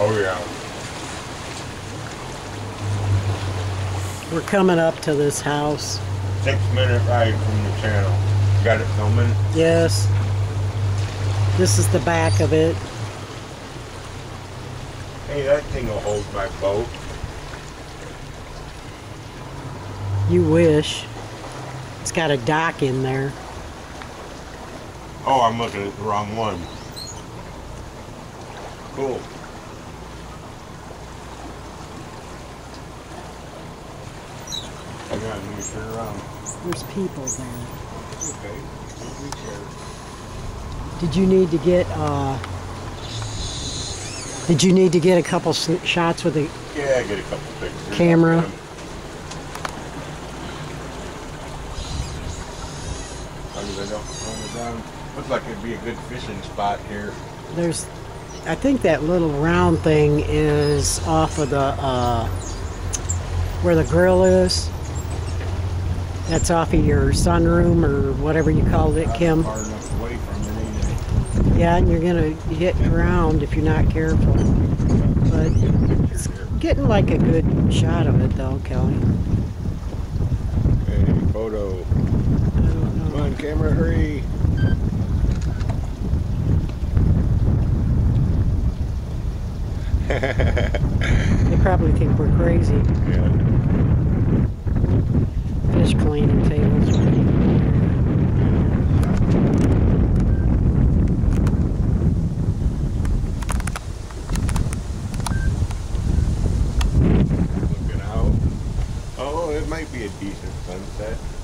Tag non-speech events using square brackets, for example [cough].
Oh, yeah. We're coming up to this house. Six minute ride from the channel. You Got it filming? Yes. This is the back of it. Hey, that thing will hold my boat. You wish. It's got a dock in there. Oh, I'm looking at the wrong one. Cool. I got to turn around. There's people there. Okay. Did you need to get uh Did you need to get a couple shots with the Yeah, get a couple pictures. Camera. How do they don't run it down? Looks like it'd be a good fishing spot here. there's I think that little round thing is off of the uh where the grill is. That's off of your sunroom or whatever you called it, Kim. Far enough away from it, ain't it? Yeah, and you're gonna hit ground if you're not careful. But it's getting like a good shot of it though, Kelly. Hey, photo. I don't Come on, camera, hurry. [laughs] They probably think we're crazy. Yeah fish cleaning tables. Oh, might be a decent sunset.